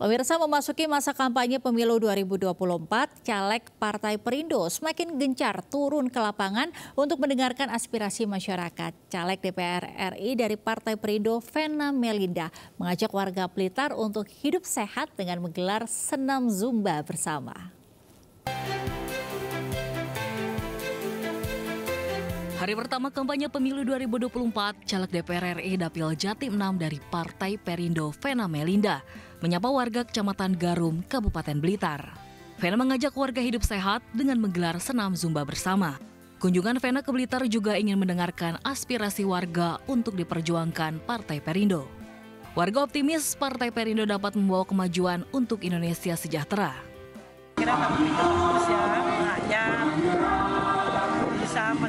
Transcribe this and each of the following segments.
Pemirsa memasuki masa kampanye pemilu 2024, caleg Partai Perindo semakin gencar turun ke lapangan untuk mendengarkan aspirasi masyarakat. Caleg DPR RI dari Partai Perindo, Vena Melinda, mengajak warga Blitar untuk hidup sehat dengan menggelar senam Zumba bersama. Hari pertama kampanye pemilu 2024, caleg DPR RI Dapil Jatim 6 dari Partai Perindo, Vena Melinda, menyapa warga Kecamatan Garum, Kabupaten Blitar. Vena mengajak warga hidup sehat dengan menggelar senam Zumba bersama. Kunjungan Vena ke Blitar juga ingin mendengarkan aspirasi warga untuk diperjuangkan Partai Perindo. Warga optimis Partai Perindo dapat membawa kemajuan untuk Indonesia sejahtera. Kira kami bisa rakyat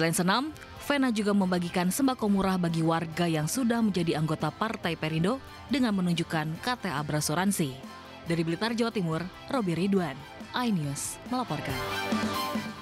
Selain senam, Vena juga membagikan sembako murah bagi warga yang sudah menjadi anggota Partai Perindo dengan menunjukkan KTA berasuransi. Dari Blitar, Jawa Timur, Robi Ridwan, iNews melaporkan.